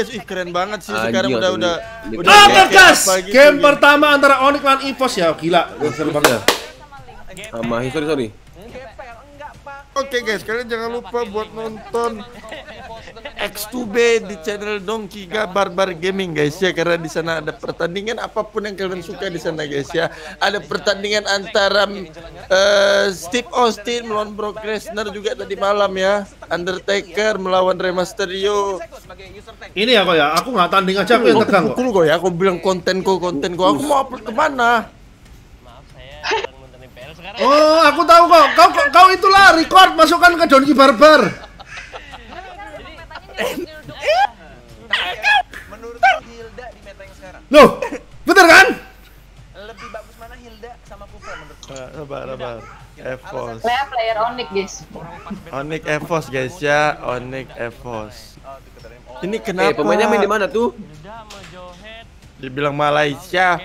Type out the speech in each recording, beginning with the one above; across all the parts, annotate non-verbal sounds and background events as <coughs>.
guys. Ih keren banget sih Anjing, sekarang udah aduh, udah ini- udah apa gitu, game pertama antara Onyx lawan EVOS ya, gila. Seru banget. Sama sorry sorry. Oke guys, kalian jangan lupa buat nonton X2B di channel Dongkiga Barbar Gaming guys ya karena di sana ada pertandingan apa pun yang kalian suka di sana guys ya. Ada pertandingan antara eh, Steve Austin melawan Brock Lesnar juga tadi malam ya. Undertaker melawan Rey Mysterio. Ini ya kok ya, aku nggak tanding aja, aku yang tegang kok. Pukul kok ya, aku bilang kontenku kontenku. Aku mau upload ke mana? Oh, aku tahu kok. Kau kau, kau itulah record masukkan ke Donki Barbar. Menurut Hilda di meta yang sekarang Loh, bener kan? lebih bagus mana Hilda sama Kufa menurut Eh, Sabar, sabar. Evos. Saya player Onyx guys. Onyx Evos guys ya, Onyx Evos. Ini Eh kenapa? pemainnya main di mana tuh? Dibilang Malaysia.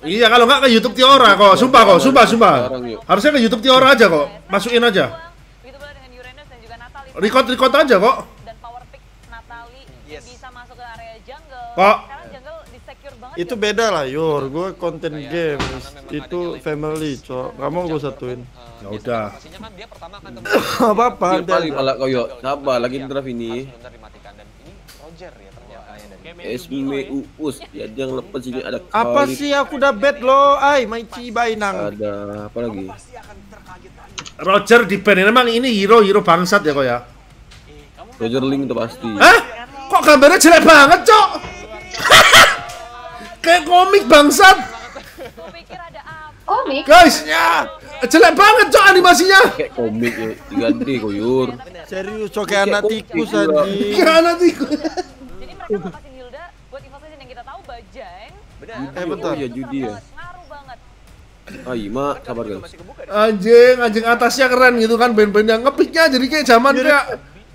Iya, kalau nggak ke YouTube Tiora kok. Sumpah kok, sumpah, sumpah. Sekarang yuk. Harusnya ke YouTube Tiora aja kok. Masukin aja. Begitu pula dengan Uranus dan juga Natalie. Record record aja kok. Dan power pick Natalie Yes. bisa masuk ke area jungle. Kok? Sekarang jungle di secure banget. Itu ya. beda lah, Yor. Gue konten games. Itu family, cok. Nggak mau gue satuin. Ya udah. Kan dia pertama kan <laughs> Nggak apa-apa. Dia nanti paling ada. pala koyo. Sabar lagi draft ini. Ternyata yang dari Esme Uus. Ya dia yang lepas ini ada Apa sih aku udah bet lo, ay, Maichi Bainang. Ada apa lagi? Roger di band emang ini hero hero bangsat ya kok ya. Roger Link itu pasti. Hah? Kok gambarnya jelek banget, Cok? <laughs> Kayak komik bangsat. Gue pikir ada apa? Onyx. Guys, jelek banget, Cok animasinya. Kayak komik ya. Diganti koyur. Serius, cok kayak anak tikus anjing. Kayak anak tikus. Eh, bentar. Oh ya judi ya. Ah Ima, sabar guys. Anjing, anjing atasnya keren gitu kan band-band yang ngepiknya jadi kayak zaman kayak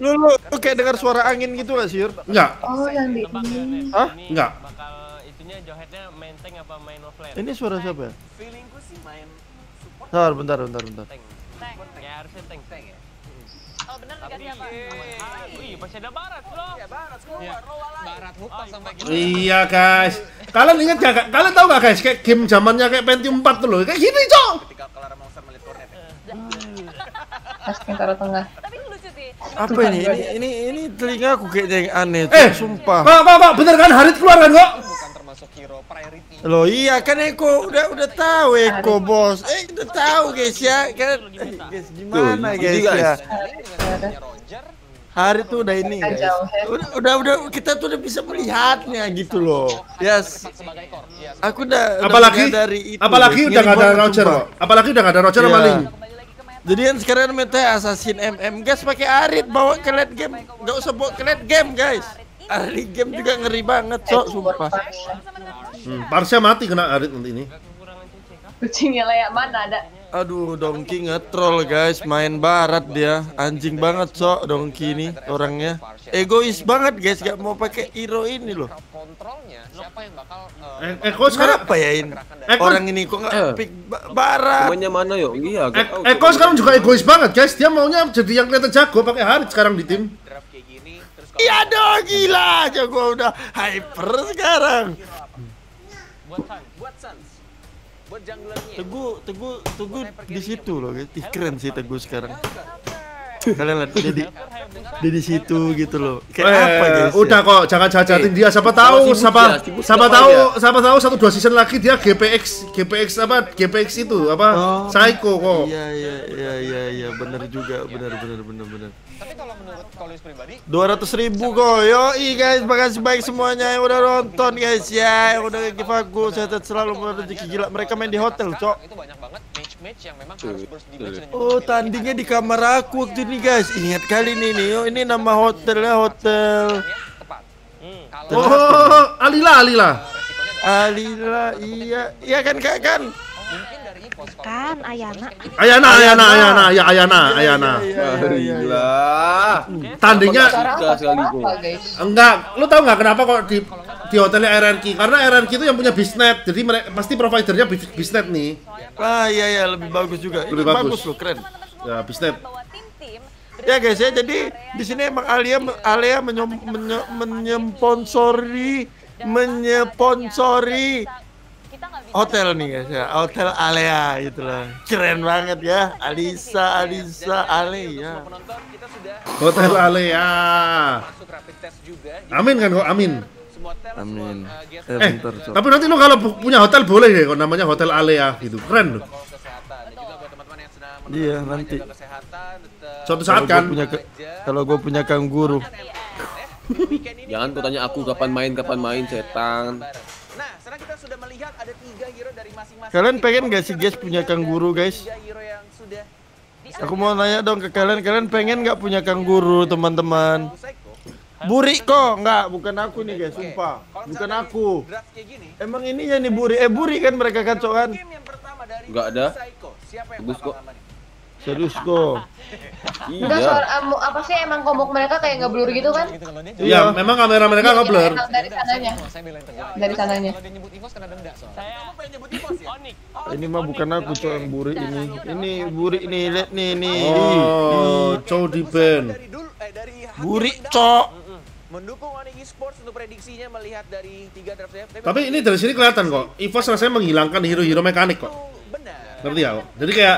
Lu, lu, lu kayak dengar suara angin gitu gak sih, enggak, Oh yang di ini. Hah? enggak. bakal itunya johetnya main tank apa main offlane? Ini suara siapa ya? feelingku sih main support Bentar, bentar, bentar, bentar. Tank. Oh dikasih apa? Wih, masih ada barat bro. ya barat keluar lo walai Barat hutan sampai gitu. Iya guys. Kalian ingat gak? Kalian tahu gak guys kayak game zamannya kayak Pentium 4 tuh loh. Kayak gini, Cok. ketika Monster melihat ya. Pasti taruh tengah. Tapi ini lucu sih. Apa ini? Ini ini ini telinga aku kayaknya yang aneh, Eh, sumpah. Kok, kok, kok, bener kan Harit keluar kan kok? Priority. Loh iya kan Eko udah udah tahu Eko bos. Eh udah tahu guys ya kan. Eh, guys gimana Tuh, guys, ya? Hari tuh udah ini guys. Ya. Udah, udah udah kita tuh udah bisa melihatnya gitu loh. Yes. Aku udah udah Apalagi menyadari itu, apalagi guys. udah Ngeri gak ada Roger. Apalagi udah gak ada Roger sama Iya. Jadi kan sekarang meta Assassin MM guys pakai Arit bawa ke late game. Gak usah bawa ke late game guys. Early game juga ngeri banget sok sumpah. Hmm, Parsnya mati kena Harit nanti ini. Kucingnya layak mana ada? Aduh, Dongki ngetrol guys, main barat dia. Anjing banget sok Dongki ini orangnya. Egois banget guys, gak mau pakai hero ini loh. Bakal uh, Eh, Eko sekarang Kenapa ya ini? Eko, Orang ini kok nggak Eh. pick ba- barat? Pemainnya mana yo? Iya, Eh. Eko sekarang juga egois banget guys. Dia maunya jadi yang kelihatan jago pakai Harit sekarang di tim. Iya dong, gila aja gua udah hyper sekarang. Buat Sun. buat Suns buat junglernya Teguh, teguh, teguh di situ loh guys. Ih, keren sih teguh sekarang. Kalian lihat dia di, dia di situ gitu loh. Kayak Eh, apa guys? udah ya? kok, jangan jajatin dia. Siapa tahu, sibuk siapa, siapa siapa tahu, siapa tahu satu dua season lagi dia GPX, GPX apa, GPX itu apa, Oh. Psycho kok. Iya iya iya iya iya benar juga benar benar benar benar. tapi kalau menurut Kolis pribadi Dua ratus ribu kok, yo guys, makasih baik semuanya yang udah nonton guys ya, yang udah give aku, saya selalu rezeki gila. Mereka main di hotel, cok. itu banyak banget match-match yang memang harus burst di match dan Oh, tandingnya di kamar aku waktu ini guys. Ingat kali nih nih, oh ini nama hotelnya hotel. tepat. Hmm. Kalau Oh, Alila, Alila. Alila, iya, iya kan kak kan? Kan Ayana. Ayana, Ayana, Ayana, ya Ayana, Ayana. Iya, iya. Gila. Tandingnya enggak. Lu tahu nggak kenapa kok di di hotelnya RRQ? Karena RRQ itu yang punya bisnet. Jadi mereka pasti providernya bis- bisnet nih. Ah iya iya lebih bagus juga. Ini Lebih bagus. bagus. loh, keren. Ya, bisnet. Ya guys ya, jadi di sini emang Alia Alia menyem, menye- menyemponsori menyeponsori hotel nih guys ya, hotel Alea gitu loh. Keren banget ya, Alisa Alisa Alea. Penonton kita sudah Hotel Alea. masuk rapid test juga. Jadi Amin kan kok amin. Amin. Eh, Eh, tapi nanti lu kalau bu- punya hotel boleh ya kok namanya Hotel Alea gitu. Keren loh. Iya, nanti. Suatu Kalau saat kan. kalau gue punya weekend ini <laughs> Jangan kau tanya aku kapan main, kapan main, setan. Nah, sekarang kita sudah Kalian pengen gak sih guys punya kanguru guys? Aku mau nanya dong ke kalian, kalian pengen nggak punya kanguru teman-teman? Buri kok, nggak, bukan aku nih guys, sumpah, bukan aku. Emang ini ya nih Buri, eh Buri kan mereka kacau? Game yang pertama dari Nggak ada. Bagus kok. Serius kok. <laughs> Enggak Iya. suara amu, apa sih emang komuk mereka kayak ngeblur gitu kan? Gitu Iya, memang kamera mereka Iya, ngeblur. emang dari sananya. saya. Dari sananya. Saya ya? Ini mah bukan aku cok yang Buri ini. Ini Buri nih, lihat nih, nih. Oh, Chow di band. Dari dulu eh dari Hakim Buri cok. mendukung Onyx Esports untuk prediksinya melihat dari tiga draft ya. Tapi ini dari sini kelihatan kok. EVOS rasanya menghilangkan hero-hero mekanik kok. benar. Ngerti ya kok? Jadi kayak?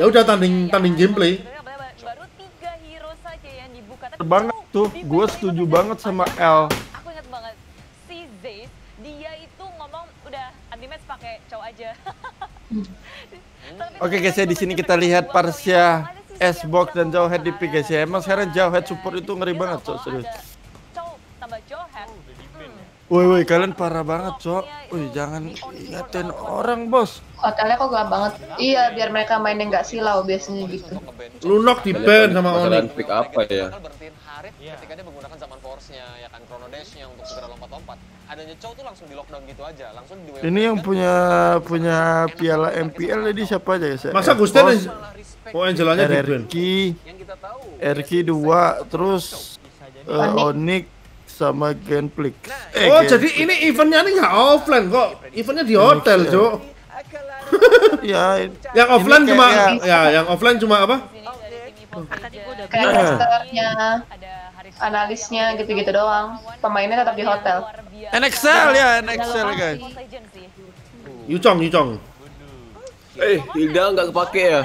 Ya udah tanding tanding gameplay. Sebenarnya ba- baru tiga hero saja yang dibuka tapi Banget tuh, gue setuju banget sama L. aku ingat banget si Zaze dia itu ngomong udah anti match pakai Chow aja Tapi <laughs> Oke guys ya di sini kita lihat Parsia, S-Box dan Jawhead di pick guys ya. Emang sekarang Jawhead support itu ngeri banget cok serius. Tambah Jawhead Woi woi kalian parah banget cok. Woi jangan ingatin orang bos. Hotelnya kok gelap banget. Iya, biar mereka mainnya nggak silau biasanya gitu. Lunok di band sama Oni. pick apa ya? Ketika dia menggunakan zaman force-nya, ya kan chrono dash-nya untuk segera lompat-lompat. Adanya Chow tuh langsung di lockdown gitu aja, langsung di Ini yang punya punya piala MPL jadi siapa aja guys ya? Masa Gusten Oh Angelanya di band. RRQ, yang kita tahu. RQ 2, terus eh, Onyx sama Genflix. Eh, Oh Gen- jadi ini eventnya ini nggak offline kok. Eventnya di hotel, Cok. <laughs> ya Yang offline cuma kayak- ya yang offline cuma apa? Kayak Haris analisnya gitu-gitu doang. Pemainnya tetap di hotel. NXL ya, NXL guys. Yucong, Yucong. Eh, Hilda nggak kepake ya?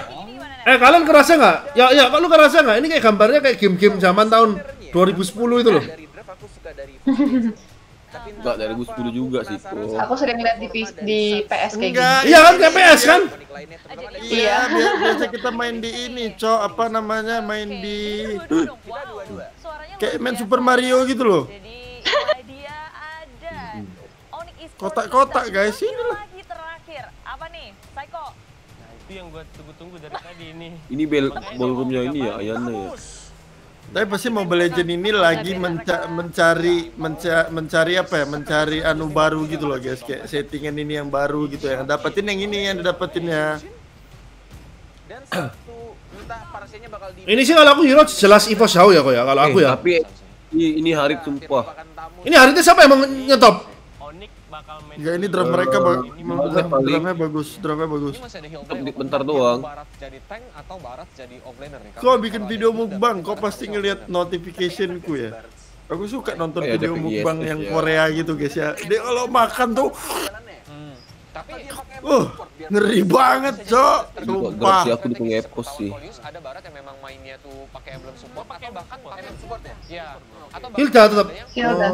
Eh kalian kerasa nggak? Ya ya kok lu kerasa nggak? Ini kayak gambarnya kayak game-game zaman tahun 2010 itu loh. Suka dari <laughs> Tapi Enggak dari 2010 juga sih kok. Aku sering lihat di, di PS kayak Enggak, gini. Iya kan kayak PS kan? Iya, bi- biasa kita main di ini, cok. Apa namanya? Main di kayak main. Super Mario gitu loh. <laughs> Kotak-kotak, guys. Ini terakhir. Apa nih? Psycho. Nah, itu yang gue tunggu-tunggu dari tadi ini. Ini bel ballroomnya ini ya, Ayana ya. Tapi pasti Mobile Legend ini lagi menca- mencari menca- mencari apa ya? Mencari anu baru gitu loh, guys. Kayak settingan ini yang baru gitu yang dapetin yang ini yang didapetin ya. dan satu entah parasinya bakal di Ini sih kalau aku hero jelas Evo Shao ya kok ya kalau aku Eh, ya. Tapi ini, Harit sumpah. merupakan tamu Ini hari ini siapa yang mau nyetop? Bakal main. Enggak ini drama mereka bagus, dramanya bagus. Ada heal Bentar doang. Barat jadi tank atau Barat jadi offlaner nih. Kau bikin video mukbang, kau pasti ngelihat notificationku ya. Aku suka nonton Oh, iya, video mukbang yang ya. Korea gitu guys ya. Dia kalau makan tuh, Hmm. Tapi uh, ngeri banget, cok. Sumpah. sih aku dukung Epos sih. Ada Barat yang memang mainnya tuh pakai emblem support atau bahkan pakai emblem support ya. Iya. Atau Hilda tetap. Hilda.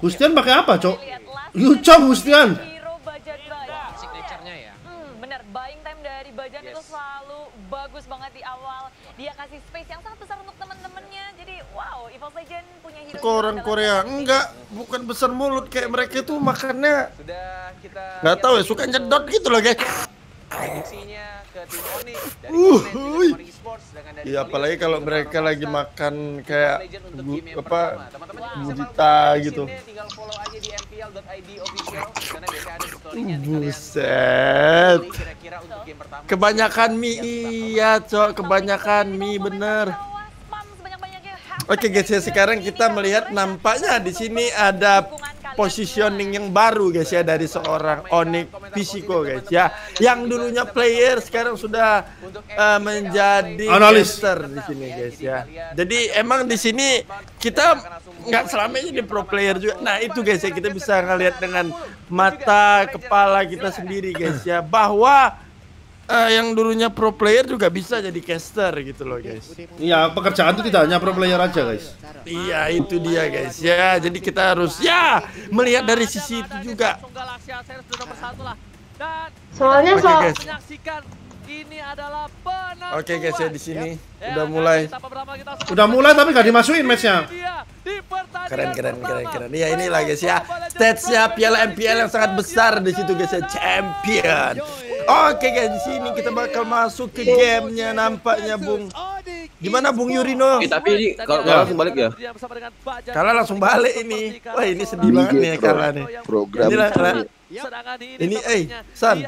Gustian pakai apa, Cok? Yucong Gustian. Ya. Hmm, bener, buying time dari Bajan itu selalu bagus banget di awal. Dia kasih space yang sangat besar untuk temen-temennya. Jadi wow, Evil Legend punya hero. Ke orang Korea enggak, bukan besar mulut kayak mereka tuh makannya sudah kita nggak tahu ya suka nyedot gitu loh guys. prediksinya ke tim Onyx dari Iya Polius, apalagi kalau mereka lagi makan kayak Legend untuk bu- game yang apa budita gitu. actionnya, Tinggal follow aja di mpl.id official karena biasanya ada story-nya nih kalian Buset. pilih kira-kira untuk game pertama. Kebanyakan mie iya, cok. Kebanyakan mie bener. Oke guys ya sekarang kita melihat nampaknya di sini ada positioning yang baru guys ya dari seorang Onyx Physico guys ya. Yang dulunya player sekarang sudah eh, menjadi Analis. caster di sini guys ya. Jadi emang di sini kita nggak selamanya jadi pro player juga. Nah itu guys ya kita bisa ngelihat dengan mata kepala kita sendiri guys ya bahwa eh, yang dulunya pro player juga bisa jadi caster gitu loh guys. Iya, pekerjaan itu tidak hanya pro player aja, guys. Iya itu dia guys ya. Jadi kita harus ya melihat dari sisi itu juga. Soalnya Oke, soal guys. menyaksikan ini adalah penentuan. Oke guys ya di sini Ya, udah dan mulai. Udah mulai tapi gak dimasukin matchnya. Dia di pertandingan Keren keren keren pertama. keren. Iya inilah guys ya. Stage-nya Piala MPL yang sangat besar di situ guys ya champion. Oke guys di sini kita bakal masuk ke gamenya nampaknya Bung. Gimana Bung Yurino? Eh, tapi ini kalau Ya. langsung balik ya. Kalah langsung balik ini. Wah ini sedih banget nih kalah nih. program Ini Sedangkan ini, Ini, eh, San.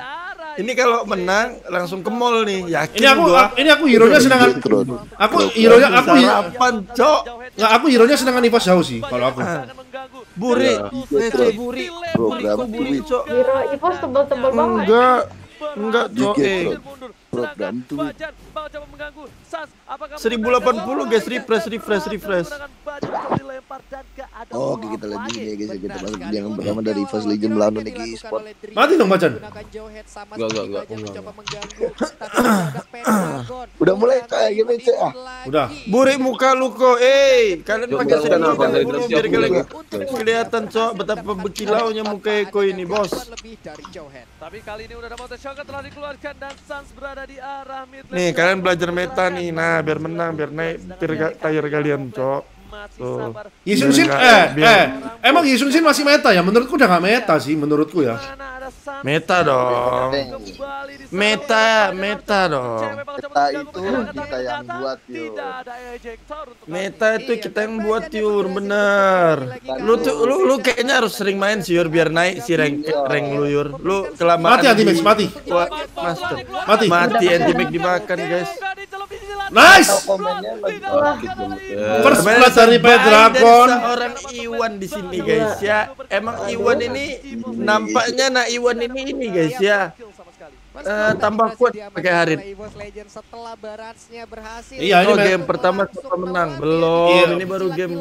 Ini kalau menang langsung ke mall nih. Yakin Ini aku gua. ini aku hero-nya sedangkan aku hero-nya aku sarapan, Cok. Nggak, aku hero-nya sedangkan Ivas jauh sih kalau aku. Buri, Iya, Nece buri. program Buri, buri, tweet Cok. Hero Ipos tebel-tebel banget. Enggak. Enggak, Cok. Giga. Bro. Program tweet. Bajan mau coba mengganggu. Sans, apakah 1080 guys, refresh, refresh, refresh. Oke kita lanjut ya guys ya. kita masuk ke yang pertama dari Fast Legend melawan Negi Sport. Mati dong Bajan. Enggak, enggak, enggak. <coughs> Udah mulai kayak gimana cek ah? Udah. Buri muka lu kok, eh kalian pakai udah, biar kelihatan cok betapa bekilaunya muka Eko ini bos. Tapi kali ini udah ada Monte Shocker telah dikeluarkan dan Sans berada Nih kalian belajar meta nih, nah biar menang, biar naik tire kalian cok. Masih Tuh. sabar. Yisun Sin Biar eh eh emang Yisun Sin masih meta ya? Menurutku udah gak meta sih menurutku ya. Meta dong. Meta, meta dong. Meta itu pergerakan, kita yang buat, yo. Tidak ada ejector untuk Meta itu kita yang buat Yur, bener. Lu tuh lu lu kayaknya harus sering main sih Yur biar naik si rank rank lu Yur. Lu kelamaan. Mati anti mati. Wah, master. Mati. Mati anti dimakan guys. Nice. Komennya lagi. First blood dari dari seorang Iwan di sini guys ya. Emang Iwan ini nampaknya nah Iwan ini ini guys ya. Eh, tambah kuat pakai Harit. setelah beransnya berhasil. Iya ini Oh me- game pertama siapa menang? Belum. Iya. Ini baru game.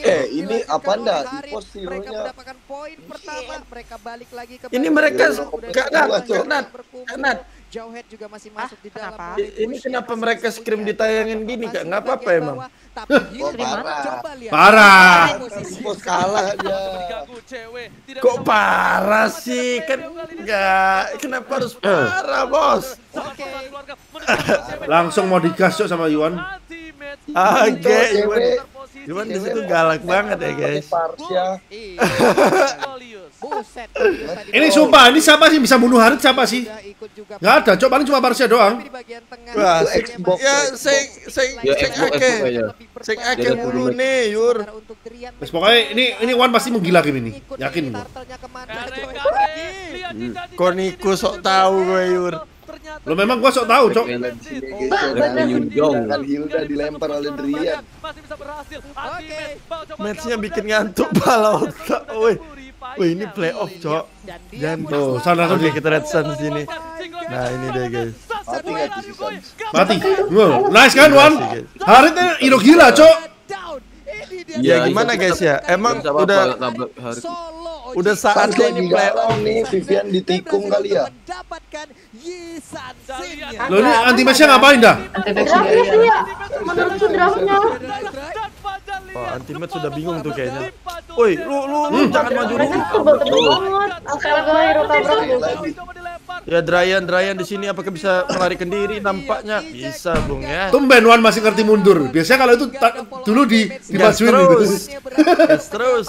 Eh ini apa ndak? Ipos Mereka hero-nya. mendapatkan poin pertama. Mereka balik lagi ke Ini mereka kedua. Kak Nat, Jauhead juga masih masuk di dalam. I- Ini kenapa mereka scream ditayangin gini kak? Nggak apa-apa emang. Tapi Oh, parah. coba lihat. Parah. Ipos kalah dia. Kok parah sih? Kan enggak. Kenapa harus parah, Bos? Langsung mau digas Cok, sama Yuan. Oke. Cewek. Iwan di situ galak banget ya, guys. Parsia. Iya. Buset. Ini sumpah, ini siapa sih bisa bunuh Harit siapa sih? Gak ada, Cok, paling cuma Barca doang. Wah, Xbox, ya sing sing Ya, sing ake. Sing ake mulu nih, Yur. Terus pokoknya ini ini Wan pasti menggila game ini. Yakin gua. Niku sok tahu gue, Yur. Lo memang gua sok tahu, Cok. Ya. Dan Hilda dilempar oleh Drian. Masih bisa berhasil. Oke. Matchnya bikin ngantuk pala otak. Woi. Wih, ini playoff, Cok. Dan Tuh, sana tuh Oke, di kita lihat Sun di sini. Nah, ini deh, guys. Mati nggak tuh si Sans? mati. Nice kan Wan? Kasih, guys. Harit ini hero gila, Cok. down. Ini dia Ya, Iya, gimana iya. guys ya? Emang udah udah saatnya ini galau playoff. nih. Vivian ditikung kali ya. Lo ini anti match-nya ngapain dah? Anti. Iya, menurutku draftnya. Wah, Ultimate sudah bingung tuh kayaknya. Woi, lu lu lu jangan maju dulu. Ya Dryan, Dryan di sini apakah bisa melarikan diri? Nampaknya bisa, Bung ya. Tumben Wan masih ngerti mundur. Biasanya kalau itu dulu di Gas dimajuin terus. gitu. Gas terus.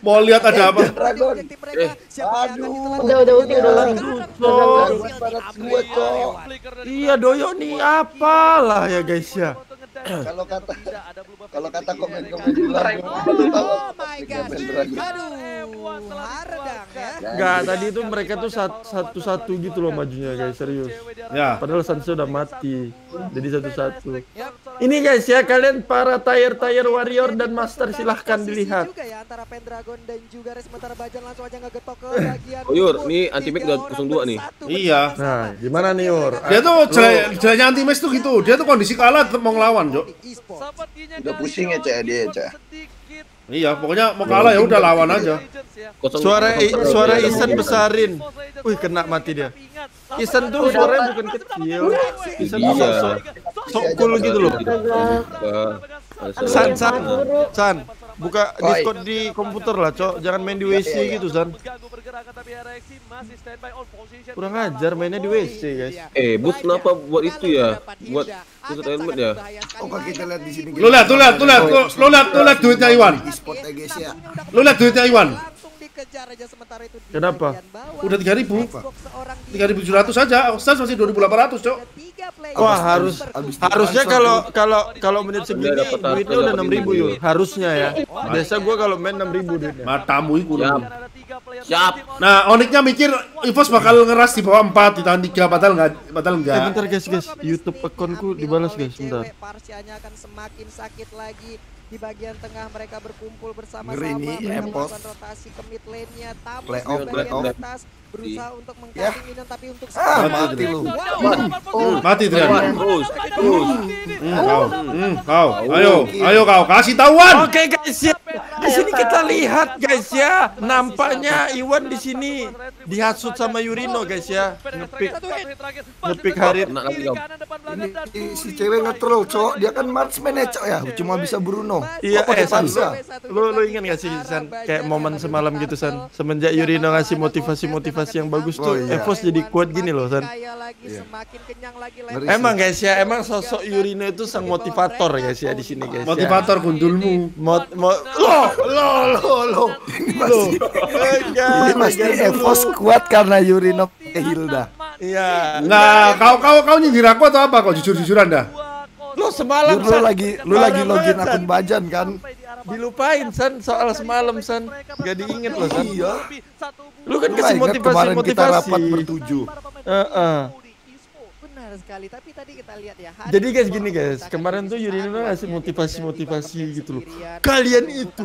Mau lihat ada apa? Dragon. Eh, Aduh. Udah, udah ulti, udah ulti. Iya, Doyo nih apalah ya guys ya. Kalau kata kalau kata belakang, lu tahu Oh my komen Dragon? Aduh, hardang ya. Enggak, tadi itu mereka tuh sat- satu-satu gitu loh majunya guys, serius. Ya. Padahal Sansa udah mati. Jadi satu-satu. Ini guys ya, kalian para tire-tire warrior dan master silahkan dilihat. juga ya antara Pendragon dan juga Res sementara Bajan langsung aja ngegetok ke bagian Oh Yur, udah Tiga 02 orang nih. Iya. Nah, gimana nih Ur? Dia tuh jeleknya anti match tuh gitu. Dia tuh kondisi kalah tetap mau ngelawan, Jo. Udah pusing ya, Cek, dia, Cek. sedikit Iya, pokoknya mau kalah ya udah lawan aja. Ya. Kosong- Suara kosong suara. Isan besarin. Wih, kena mati dia. Isan tuh suaranya bukan kecil. Isan tuh Iya. Sok sok cool gitu loh. San. San, San, buka Discord di komputer lah, Cok. Jangan main di WC gitu, San. Kurang ajar mainnya di WC, guys. Eh, bus kenapa buat itu ya? Buat pusat helmet ya? Oke kita lihat di sini. Lu lihat, lu lihat, lu lihat, lu, lu lihat, lu lihat duitnya Iwan. E-sport ya guys ya. Lu lihat duitnya Iwan. Dikejar aja sementara itu di Kenapa? bagian bawah. Udah 3000. Xbox seorang di 3700 aja. Stars masih 2800, Cok. Wah, harus Abis harusnya kalau kalau kalau menit segini duitnya udah 6000 yuk. Harusnya ya. Biasa gua kalau main 6000 duitnya. Matamu iku lu. Siap. Ada tiga player Siap. Nah, Onyxnya mikir Evos bakal ngeras di bawah 4 ditahan 3 padahal enggak padahal Eh enggak. bentar guys guys, YouTube akunku dibalas guys, bentar. Parsianya akan semakin sakit lagi di bagian tengah mereka berkumpul bersama-sama mereka melakukan rotasi ke mid lane-nya Tamus di bagian atas berusaha untuk Ya. mengcutting minion tapi untuk Ah, mati lu. Mati Trian. Terus, terus. Hmm, kau. Hmm, kau. Ayo, ayo kau kasih tahuan. Oke guys ya, di sini kita lihat guys ya, nampaknya Iwan di sini dihasut sama Yurino guys ya, ngepick ngepick Harit. Ini si cewek nge-troll, Cok. Dia kan marksman ya, Cok ya. Cuma bisa Bruno. Iya, eh San, lu, lu ingat gak sih San, kayak momen semalam gitu San, semenjak Yurino ngasih motivasi-motivasi yang bagus tuh, Oh, iya. Evos jadi kuat gini loh San. lagi semakin kenyang lagi. Emang guys ya, emang sosok Yurino itu sang motivator guys ya di sini guys. ya. Motivator gundulmu. Mot, mo, lo, lo, lo, lo, Ini masih pasti. Evos kuat karena Yurino pakai Hilda. Iya. Nah, kau kau kau nyindir aku atau apa kau jujur-jujuran dah? Lo semalam lu lagi lu lagi login akun. Bajan kan? Dilupain San soal semalam San. Gak diinget lo San. Iya. Lu kan kasih ingat kemarin kita motivasi-motivasi. rapat bertujuh. Heeh. Benar sekali tapi tadi kita lihat ya Jadi guys gini guys, kemarin tuh Yurino ngasih motivasi-motivasi gitu loh. Kalian itu,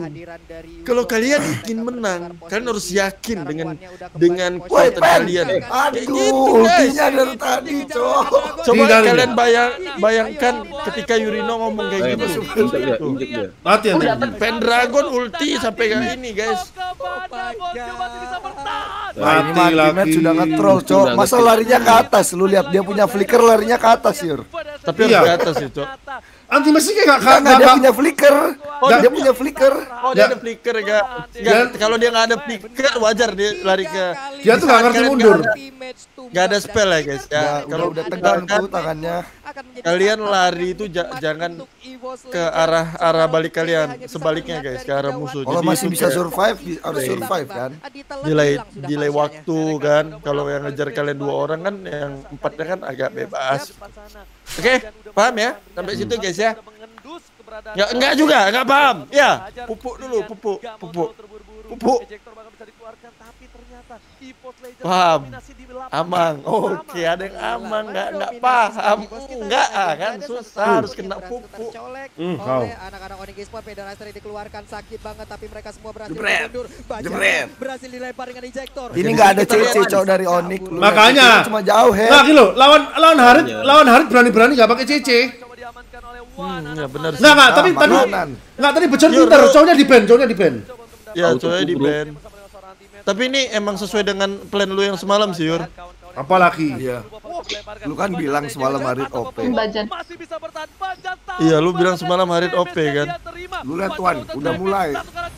kalau kalian ingin menang, kalian harus yakin dengan dengan Pen. kalian. Aduh, gitu dari tadi, Cok. Coba kalian bayang bayangkan ketika Yurino ngomong kayak gitu. Mati nanti. Pendragon ulti sampai kayak ini guys. Ini Mati lagi. sudah nge-troll, Cok. Udah Masa larinya ke atas? Lu lihat dia punya flicker larinya ke atas, Yur. Tapi Iya. ke atas itu. Anti Messi kayak Enggak, enggak dia punya flicker. Nggak. Dia punya flicker. Oh dia Ya. ada flicker gak? Nggak, kalau dia nggak ada flicker wajar dia lari ke. Dia tuh nggak ngerti mundur. Gak ada spell ya guys ya. Ya, Kalau udah tegang tuh tangannya. kalian lari itu ja- jangan ke arah arah balik kalian, sebaliknya guys ke arah musuh. Kalau Jadi masih bisa survive, harus survive kan? delay delay waktu kan. Kalau yang ngejar kalian dua orang kan, yang empatnya kan agak bebas. Oke, paham ya? Sampai situ guys ya. Nggak, enggak juga, enggak paham. Ya, pupuk dulu, pupuk, pupuk. Pupuk. Paham. Amang. Oke, ada yang amang enggak enggak paham. Enggak ah, kan susah harus kena pupuk. Hmm, kau. oleh anak-anak Onyx Esports Federator dikeluarkan sakit banget tapi mereka semua berhasil mundur Jebret. berhasil dilempar dengan ejector Ini nggak ada CC, Cok dari Onyx. Makanya. cuma jauh, he. Nah, gitu, lawan lawan Harit, lawan Harit berani-berani enggak pakai CC. Hmm, ya benar sih. Enggak, enggak, tapi Ah, tadi enggak tadi Yur, pinter, cowoknya di ban, cowoknya di ban. Ya, soalnya di bro. ban. Tapi ini emang sesuai dengan plan lu yang semalam sih, Yur. Apalagi. Iya. Lu kan bilang semalam Harit OP. Iya, lu bilang semalam Harit OP kan. Lu lihat Tuan, udah mulai.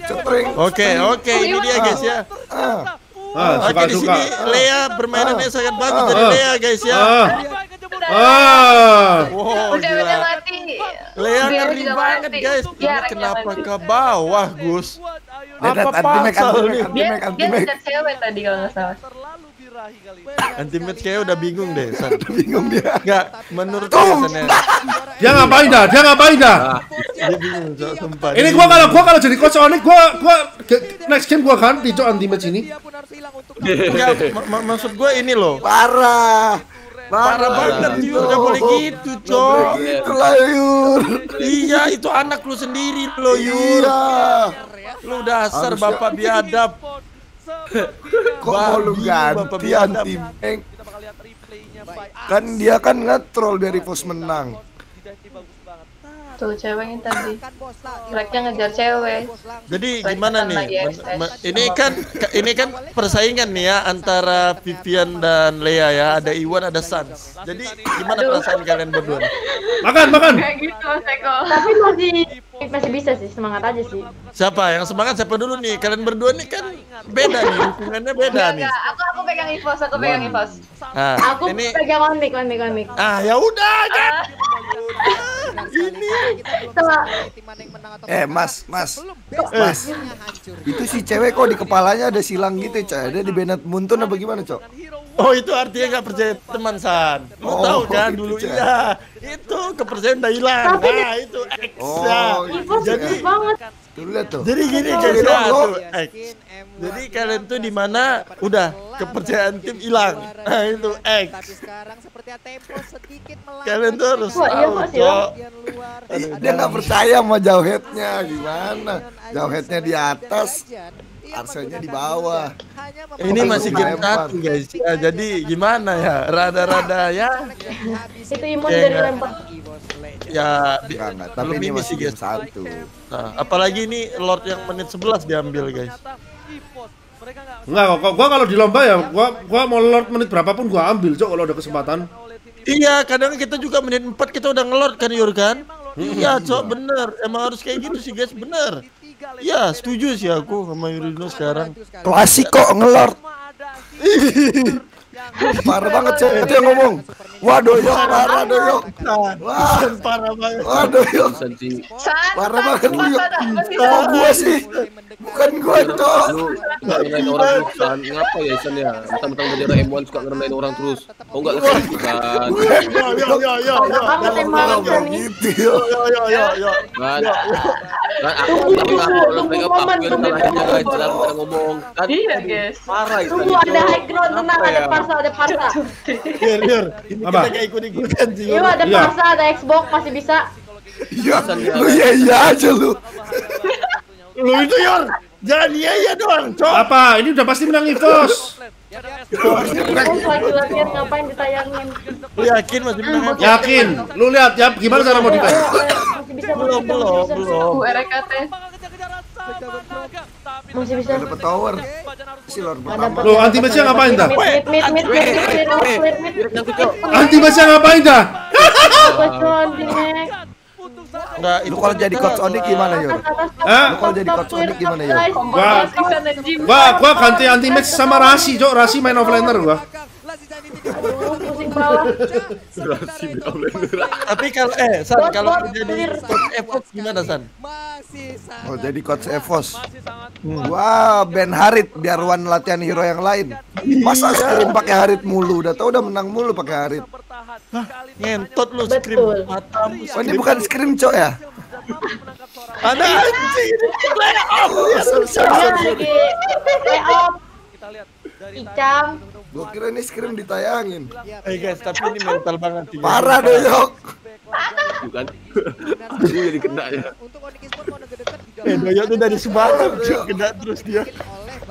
Cetring. Oke, oke, ini dia guys ya. Ah, Ah, Oke, di sini Lea permainannya sangat bagus dari Ah. Lea guys ya. Ah. Ah. Wow, Udah gila. Udah. Lea ngeri banget guys. Aja kenapa ke bawah, Gus? Apa pasal nih? Dia dia cewek tadi kalau nggak salah. <laughs> Antimate kayak udah bingung deh, San. Bingung dia. Enggak, menurut gue San ya. Dia ngapain dah? Dia ngapain dah? Dia bingung, Cok, sumpah. Ini gua kalau gua kalau jadi coach Onyx gua gua ke- next game gua ganti cok anti match ini. dia pun harus hilang untuk Enggak, ma- ma- maksud gue ini loh. Parah. Parah banget Yur, gak boleh gitu, Cok. Gitu lah Yur. Iya, itu anak lu sendiri lo, Yur. Iya. Lu dasar bapak biadab. Kok mau lu ganti anti Meng? Kan dia kan nge-troll dari pos menang. Tuh ceweknya tadi. Mereka ngejar cewek. Jadi Lagi gimana nih? Ini kan ini kan persaingan nih ya antara Vivian dan Lea ya. Ada Iwan, ada Sans. Jadi gimana perasaan kalian berdua? Makan, makan. Kayak gitu. Tapi masih masih bisa sih semangat aja sih. Siapa yang semangat siapa dulu nih? Kalian berdua nih kan beda nih, hubungannya beda nih. Enggak, aku aku pegang infos, aku pegang infos. Nah, Aku ini pegang onik onik onik. ah ya udah kan. Sama Eh mas, mas, mas. Itu si cewek kok di kepalanya ada silang gitu coy. Ada di Bennett Muntun apa gimana cok? Oh itu artinya nggak percaya teman San. Lu Oh, tahu kan dulu iya. Itu kepercayaan udah hilang. Tapi- Nah itu X Oh, ya. gitu Jadi banget. Tuh lihat tuh. jadi gini Jadi guys tuh, X. Jadi kalian tuh di mana udah kepercayaan tim hilang. Nah itu X. Tapi sekarang seperti tempo sedikit melambat. Kalian tuh harus Wah, iya, tahu, ya. Cok. luar. Ih, Dia nggak percaya sama jauhetnya gimana? Jauhetnya di atas, Arsennya di bawah. Ini masih game satu guys. Ya, jadi gimana ya? Rada-rada ya. Itu imun dari lempar. Ya Enggak, enggak. Tapi ini masih sih game guys. satu. Nah, apalagi ini Lord yang menit 11 diambil guys. Enggak kok, kok gua kalau di lomba ya, gua gua mau lord menit berapapun gua ambil, Cok, kalau ada kesempatan. Iya, kadang kita juga menit 4 kita udah ngelord kan Yur kan? Iya, Cok, bener. Emang harus kayak gitu sih guys, bener. Iya, setuju sih aku sama Yurino sekarang. Klasik kok ngelord. Parah banget cek itu yang ngomong. Waduh yok, parah doyok. Wah, parah banget. waduh sih. Parah banget. San, Kok gua sih? Bukan gua cok. Lu ngerendahin orang terus. Ngapa ya San ya? Mentang-mentang bendera M1 suka ngerendahin orang terus. Kau enggak ngerti kan? Yo yo. Aku tembak Kalau kan nih. gitu. Yo yo yo yo. Kan? Kan aku Tunggu, tapi tunggu, kalau tunggu mereka guys, momen. jangan pada ngomong. Kan Iya guys. parah itu. Tunggu ada high ground tenang ada ya? parsa ada parsa. Yur yur. Ini kita kayak ikut-ikutan sih. Iya ada Iya. parsa ada Xbox masih bisa. Iya, lu iya iya aja lu. <laughs> Lu itu Yor, jangan iya iya doang, cok. Apa? Ini udah pasti menang Evos. ngapain ditayangin? Lu yakin masih menang? Yakin. Lu lihat ya, gimana cara mau ditayang? Belum, belum, belum. RKT. Masih bisa. Dapat tower. Si Lord pertama. Lu anti match ngapain dah? Anti match ngapain dah? Apa anti match? Enggak, Lu kalau jadi coach Onik gimana Hah? Lu kalau jadi coach Onik gimana? Gua gua gua ganti anti match sama Rasi, Cok. Rasi main offlaner gua. Tapi kalau eh San kalau jadi coach Evo gimana San? Masih sangat Oh jadi coach Evos. Wah, Ben Harit biar Wan latihan hero yang lain. Masa scrim pakai Harit mulu? Udah tau udah menang mulu pakai Harit. Ngentot lu Betul. scream matamu. Oh ini bukan scrim cok ya? Ada anjing. Lagi playoff. Icam. Gua kira ini scrim ditayangin. Eh guys, tapi ini mental banget sih. Parah doyok. Bukan. Ini jadi kena ya. untuk Onyx Esports mau deket-deket juga Eh Doyo tuh dari Sumatera, Cok. kena terus dia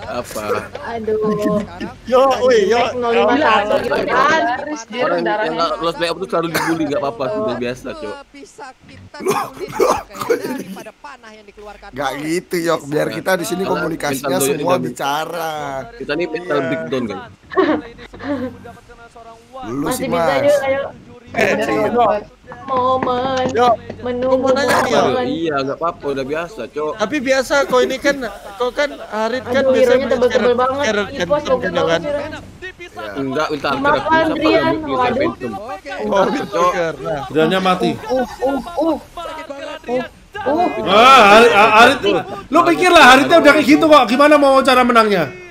apa? Aduh. <laughs> Yo woi yo. Kan terus dia darahnya. los itu selalu dibully nggak apa-apa sudah biasa coba nggak gitu yok. Biar kita di sini komunikasinya semua bicara. kita ini mental breakdown kan? <laughs> Lu sih mas. Eh, momen Yo, menunggu momen. Iya, enggak apa-apa, udah biasa, Cok. Tapi biasa kok ini kan kok kan Harit kan Aduh, biasanya tebel-tebel banget. Ini kan. Iya. Enggak, minta Makan Rian, waduh. Oh, oh gitu. Cok. Riannya mati. Uh, uh, uh. Uh, iya. uh, uh. ah, Harit, Harit, lu pikirlah Haritnya udah kayak gitu kok, gimana mau cara menangnya?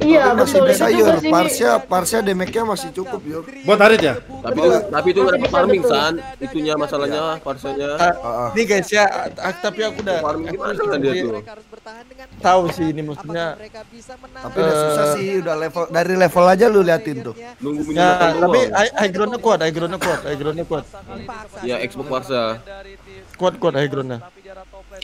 Iya, masih betul. bisa Yur. sih, Parsia, Parsia damage-nya masih cukup Yur. Buat Harit ya? Tapi itu tapi itu nggak dapat farming san. Itunya masalahnya parsanya. Ah, Nih guys ya, ah, tapi aku udah Farming gimana kan dia tuh? tahu sih ini maksudnya. Tapi udah susah sih, udah level dari level aja lu liatin tuh. Nunggu Ya, tapi high ground-nya kuat, high ground-nya kuat, high ground-nya kuat. Ya Xbox Warsa. Kuat kuat high ground-nya.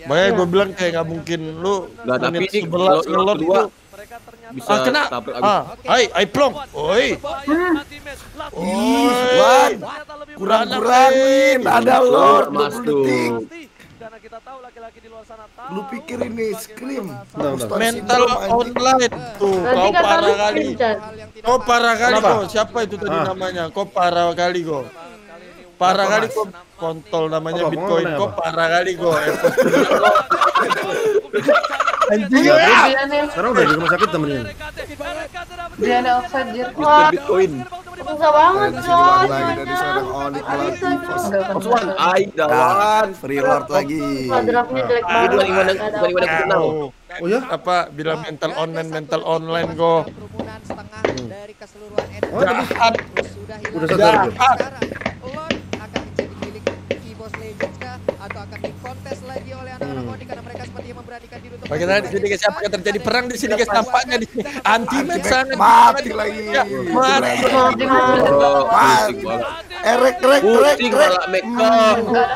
Makanya gue bilang kayak nggak mungkin lu Nggak, tapi ini 11 kalau- kalau kedua, itu. Bisa Ah, kena. abis. Ah, ai, ai plong. Oi. Ih, Wan. Kurang-kurangin, ada Lord 20 detik. Lu pikir ini scream? Mental online tuh. Nanti Kau parah kali. Kau parah kali kok. Siapa itu tadi namanya? Kau parah kali kok. Parah kali kok kontol namanya Apa, Bitcoin. Kok parah kali kok. Anjing ya. Sekarang udah di rumah sakit temennya. Briannya offside jir. Wah, Bitcoin. susah banget, lagi dari seorang ai Nah, dawan. free lord lagi. Jelek Ini banget. bukan ada bukan apa-apa. kenal. Oh, Oh ya? apa bilang mental online mental online kok. Kerumunan setengah dari keseluruhan Oh, Jahat. udah sadar gue. Karena mereka seperti memberanikan diri untuk Bagaimana di sini guys apa yang terjadi perang di sini guys nampaknya di anti match sangat Mati lagi. Mati. Pusing banget. Eh, rek, rek, rek,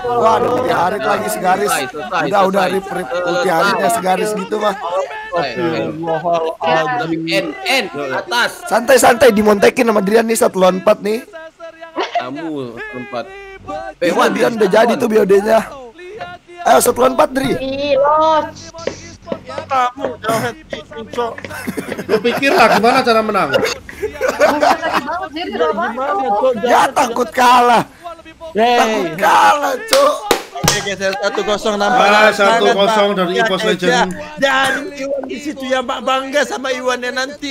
Waduh, ulti Harit lagi segaris. Udah, udah, rip, rip. Ulti Haritnya segaris gitu mah. Tapi N N atas. Santai, santai, dimontekin sama Drian nih satu lawan empat nih. Kamu tempat. Eh, Wan, Drian udah jadi tuh biodenya. Ayo, satu lawan empat, Dri. Los. cok Lu pikir lah gimana cara menang? Ya, takut kalah. Takut kalah, cok. oke satu kosong Ah, nampaknya satu kosong dari guys, Legend. dan Iwan di situ ya Mbak bangga sama Iwannya nanti